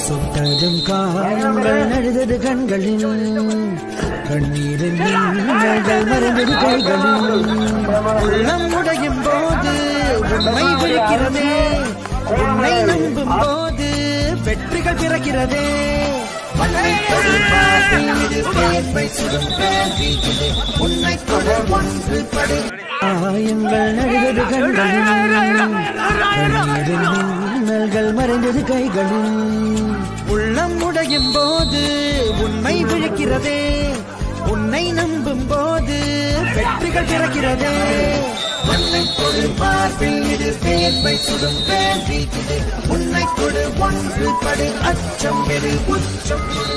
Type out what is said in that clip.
சுட்டதும் காயங்கள் நழுதது கண்களின் கண்ணீரின் மின்னல்கள் மறைந்தது கைகளில். உள்ளம் உடையும் போது உண்மை விழிக்கிறதே உண்மை நம்பும் போது வெற்றிகள் பிறக்கிறதே. உன்னை நடுவது பார்வை மின்னல்கள் மறைந்தது கைகளும். உள்ளம் உடையும் போது உண்மை விழுக்கிறதே. உன்னை நம்பும் போது வெற்றிகள் பிறக்கிறதே. உன்னை கொடு பார்வில் இது வேர்வை சுடும் வேள்வி இது உன்னை கொடு ஒன்று படு அச்சம் எது உச்சம். கொடு